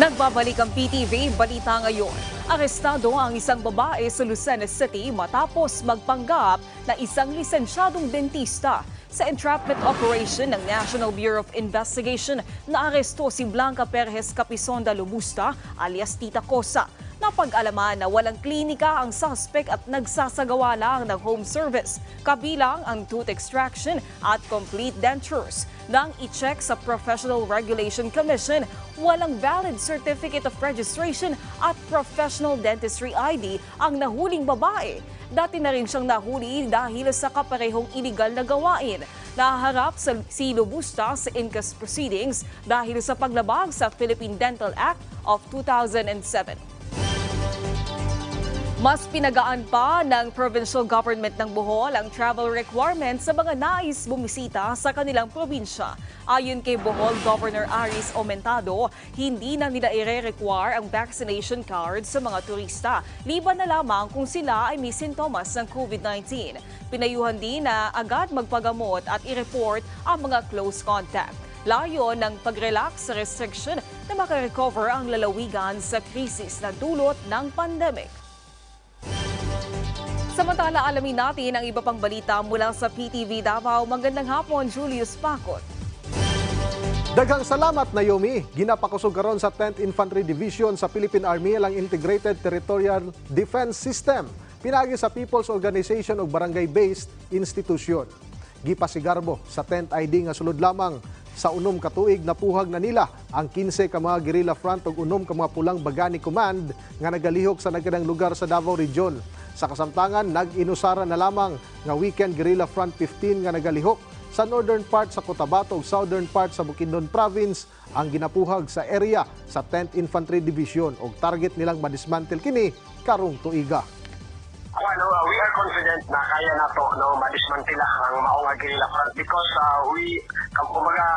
Nagbabalik ang PTV Balita ngayon. Arestado ang isang babae sa Lucena City matapos magpanggap na isang lisensyadong dentista. Sa entrapment operation ng National Bureau of Investigation, naaresto si Blanca Perez Capisonda Lumusta alias Tita Cosa. Napag-alaman na walang klinika ang suspect at nagsasagawa lang ng home service, kabilang ang tooth extraction at complete dentures. Nang i-check sa Professional Regulation Commission, walang valid certificate of registration at professional dentistry ID ang nahuling babae. Dati na rin siyang nahuli dahil sa kaparehong iligal na gawain. Naharap sa si Lobusta sa incas proceedings dahil sa paglabag sa Philippine Dental Act of 2007. Mas pinagaan pa ng provincial government ng Bohol ang travel requirements sa mga nais bumisita sa kanilang probinsya. Ayon kay Bohol Governor Aris Omentado, hindi na nila ire-require ang vaccination card sa mga turista, liban na lamang kung sila ay may sintomas ng COVID-19. Pinayuhan din na agad magpagamot at i-report ang mga close contact. Layo ng pag-relax sa restriction na makarecover ang lalawigan sa krisis na dulot ng pandemic. Samantala, alamin natin ang iba pang balita mula sa PTV Davao. Magandang hapon, Julius Pacot. Daghang salamat Naomi. Ginapakusog karon sa 10th Infantry Division sa Philippine Army ang Integrated Territorial Defense System pinagi sa People's Organization o barangay-based institusyon. Gipasigarbo sa 10th ID nga sulod lamang sa unom katuig napuhag na nila ang 15 ka mga guerrilla front ug unom ka mga pulang bagani command nga nagalihok sa nagkadang lugar sa Davao Region. Sa kasamtangan, nag-inusara na lamang nga weekend guerrilla front 15 nga nagalihok sa northern part sa Cotabato ug southern part sa Bukidnon Province ang ginapuhag sa area sa 10th Infantry Division ug target nilang madismantle kini karong tuiga. Are confident na kaya na to no? Madismantila ang maong guerrilla front because uh, we kumbaga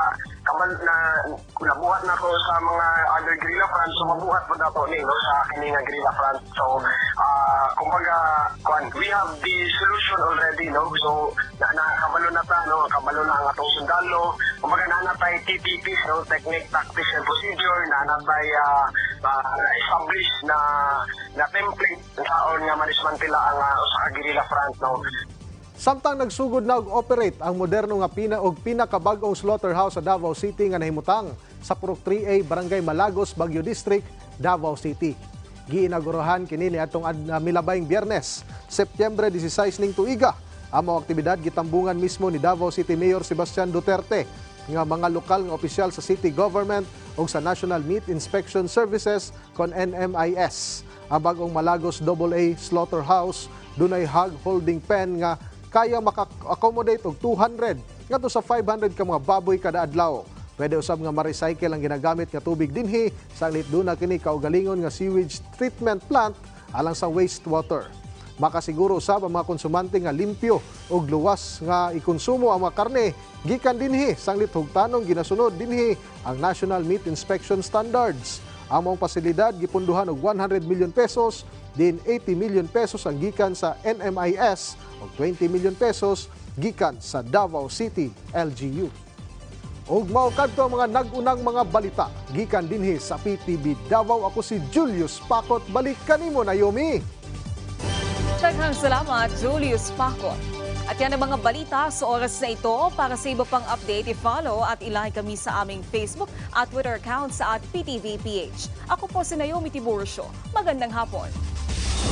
kamal na nabuhat na ko sa mga other guerrilla front so mabuhat po na to ni no? Sa kini nga guerrilla front so uh, kumbaga kwan, we have the solution already no? So na, nakabalo na ta no? Kabalo na ang atong sundalo. Kumbaga na natay TTPs no? Technique tactics and procedure na natay uh, uh, establish na na template saon nga madismantila ang uh, usa ka guerrilla front no Samtang nagsugod na og operate ang moderno nga pina og pinakabag-ong slaughterhouse sa Davao City nga nahimutang sa Purok 3A Barangay Malagos, Baguio District, Davao City. Giinagurahan kini ni atong ad- na milabayng Biyernes, Setyembre 16 ning tuiga. Mga aktibidad gitambungan mismo ni Davao City Mayor Sebastian Duterte nga mga lokal nga opisyal sa city government ug sa National Meat Inspection Services kon NMIS. Ang bagong Malagos AA Slaughterhouse dunay hog holding pen nga kaya maka-accommodate og 200 ngadto sa 500 ka mga baboy kada adlaw. Pwede usab nga ma-recycle ang ginagamit nga tubig dinhi sa litduna kini kaugalingon nga sewage treatment plant alang sa wastewater. Makasiguro usab ang mga konsumante nga limpyo ug luwas nga ikonsumo ang mga karne gikan dinhi sanglit hugtanong ginasunod dinhi ang National Meat Inspection Standards. Ang mong pasilidad gipunduhan og 100 million pesos, din 80 million pesos ang gikan sa NMIS ug 20 million pesos gikan sa Davao City LGU. Ug mao kadto mga nag-unang mga balita gikan dinhi sa PTB Davao ako si Julius Pakot balik kanimo Naomi. Daghang salamat, Julius Pacot. At yan ang mga balita sa oras na ito. Para sa iba pang update, i-follow at ilike kami sa aming Facebook at Twitter account sa at PTVPH. Ako po si Naomi Tiburcio. Magandang hapon.